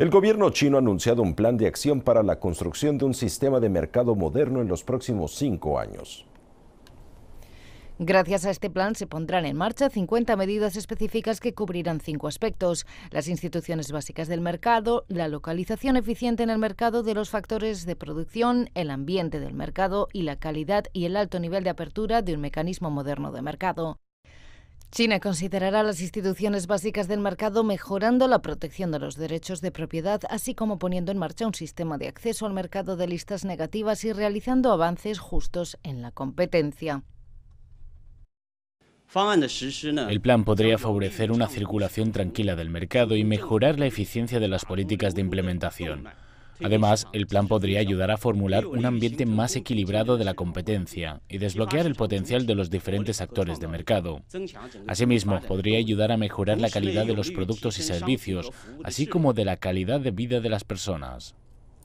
El gobierno chino ha anunciado un plan de acción para la construcción de un sistema de mercado moderno en los próximos cinco años. Gracias a este plan se pondrán en marcha 50 medidas específicas que cubrirán cinco aspectos. Las instituciones básicas del mercado, la localización eficiente en el mercado de los factores de producción, el ambiente del mercado y la calidad y el alto nivel de apertura de un mecanismo moderno de mercado. China considerará las instituciones básicas del mercado mejorando la protección de los derechos de propiedad, así como poniendo en marcha un sistema de acceso al mercado de listas negativas y realizando avances justos en la competencia. El plan podría favorecer una circulación tranquila del mercado y mejorar la eficiencia de las políticas de implementación. Además, el plan podría ayudar a formular un ambiente más equilibrado de la competencia y desbloquear el potencial de los diferentes actores de mercado. Asimismo, podría ayudar a mejorar la calidad de los productos y servicios, así como de la calidad de vida de las personas.